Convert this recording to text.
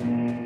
Mm-hmm.